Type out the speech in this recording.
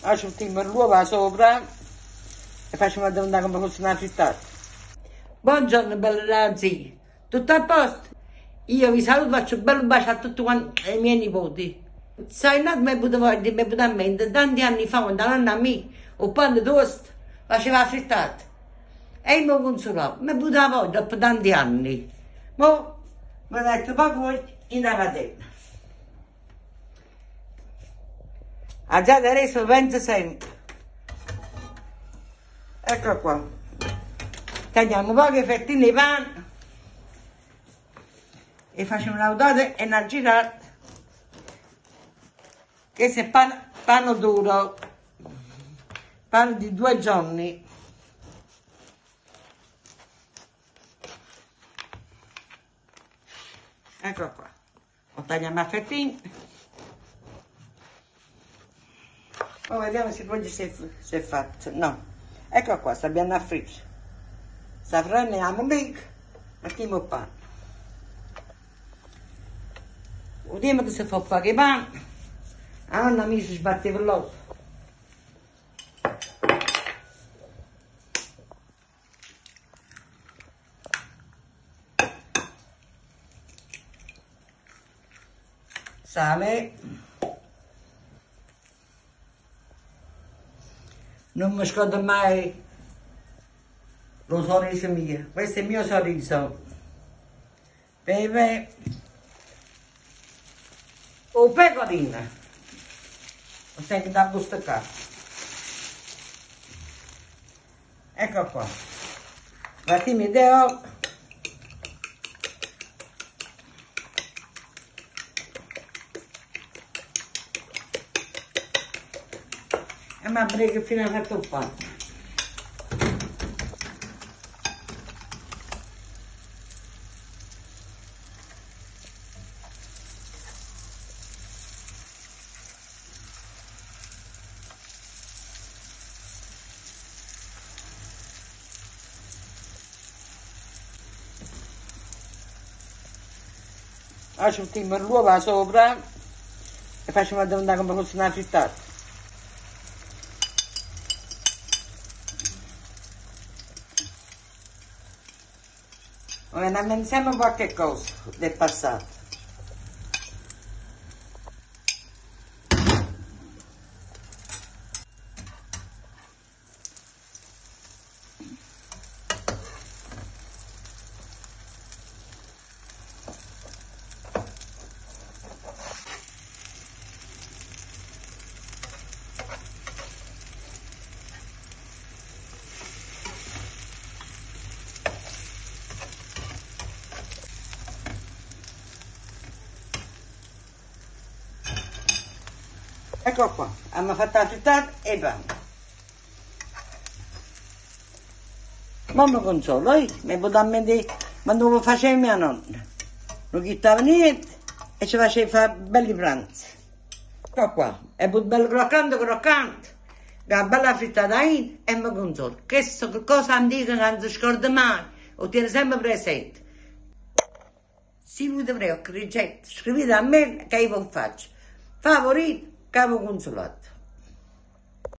Lascio il l'uovo sopra e facciamo andare come fosse una frittata. Buongiorno belle ragazzi, tutto a posto? Io vi saluto, faccio un bel bacio a tutti quanti i miei nipoti. Sai, nato mi dire, mi potevo mente, tanti anni fa, quando l'anno a me, o quando toast, faceva la frittata. E io mi consolavo, mi potevo dopo tanti anni. Ma mi ha detto poco in avanti. A già adesso penso sempre. Ecco qua. Tagliamo poche fettine di pane e facciamo una udata e una girata. Questo è pan, panno duro, pane di due giorni. Ecco qua. Lo tagliamo a fettine. Oh, vediamo se poi si è, fatto. No. Ecco qua, sta a friggere. Sta prendiamo lì, mettiamo il pane. Vediamo si fa fare pane. Ah, non mi si sbatteva l'uovo. Sale. Non mi scordo mai lo sorriso mio, questo è il mio sorriso. Pepe o pecorina, lo senti da gusto qua. Ecco qua. Battimi il dedo. e mi abbrega fino a fatto fatto. Lascio il timbre l'uovo sopra e facciamo andare come fosse una. Analizziamo qualche cosa del passato. Ecco qua, abbiamo fatto la frittata e pane. Ma mi consolo, eh? mi potevo mettere quando lo faceva mia nonna. Non chittava niente e ci faceva fare belli pranzi. Ecco qua, è bello croccante, croccante. Una bella frittata in e mi consolo. Questa cosa antica che non si scorda mai, lo tiene sempre presente. Se vi dovrei ricetta, scrivete a me che io faccio. Favorito, Cabo consolat.